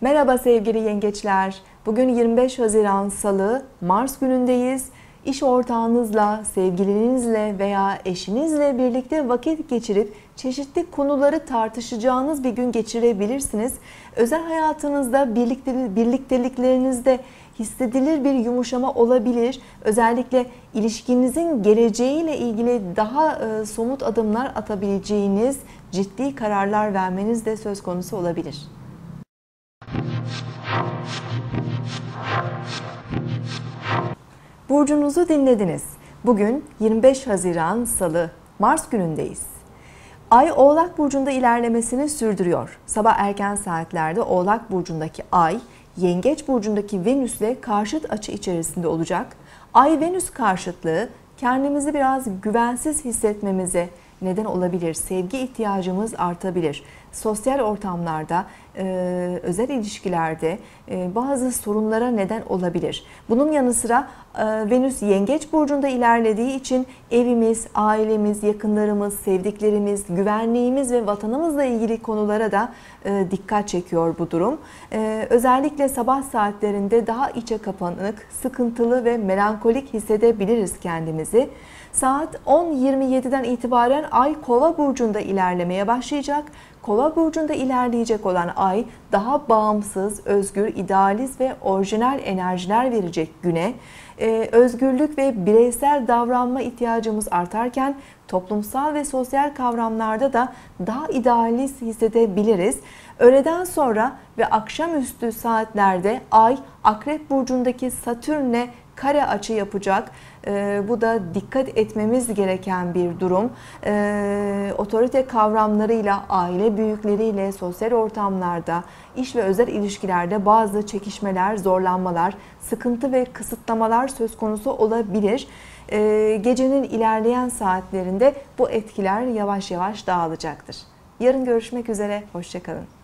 Merhaba sevgili yengeçler. Bugün 25 Haziran Salı, Mars günündeyiz. İş ortağınızla, sevgilinizle veya eşinizle birlikte vakit geçirip çeşitli konuları tartışacağınız bir gün geçirebilirsiniz. Özel hayatınızda, birlikte, birlikteliklerinizde hissedilir bir yumuşama olabilir. Özellikle ilişkinizin geleceğiyle ilgili daha e, somut adımlar atabileceğiniz ciddi kararlar vermeniz de söz konusu olabilir. Burcunuzu dinlediniz. Bugün 25 Haziran Salı, Mars günündeyiz. Ay Oğlak Burcu'nda ilerlemesini sürdürüyor. Sabah erken saatlerde Oğlak Burcu'ndaki Ay, Yengeç Burcu'ndaki Venüs'le karşıt açı içerisinde olacak. Ay-Venüs karşıtlığı kendimizi biraz güvensiz hissetmemize neden olabilir. Sevgi ihtiyacımız artabilir. Sosyal ortamlarda e, özel ilişkilerde e, bazı sorunlara neden olabilir. Bunun yanı sıra e, Venüs Yengeç burcunda ilerlediği için evimiz, ailemiz, yakınlarımız, sevdiklerimiz, güvenliğimiz ve vatanımızla ilgili konulara da dikkat çekiyor bu durum. Özellikle sabah saatlerinde daha içe kapanık, sıkıntılı ve melankolik hissedebiliriz kendimizi. Saat 10.27'den itibaren Ay Kova burcunda ilerlemeye başlayacak. Kova burcunda ilerleyecek olan ay daha bağımsız, özgür, idealist ve orijinal enerjiler verecek güne. Ee, özgürlük ve bireysel davranma ihtiyacımız artarken toplumsal ve sosyal kavramlarda da daha idealist hissedebiliriz. Öğleden sonra ve akşamüstü saatlerde ay Akrep burcundaki Satürn'le kare açı yapacak. E, bu da dikkat etmemiz gereken bir durum. E, otorite kavramlarıyla, aile büyükleriyle, sosyal ortamlarda, iş ve özel ilişkilerde bazı çekişmeler, zorlanmalar, sıkıntı ve kısıtlamalar söz konusu olabilir. E, gecenin ilerleyen saatlerinde bu etkiler yavaş yavaş dağılacaktır. Yarın görüşmek üzere, hoşçakalın.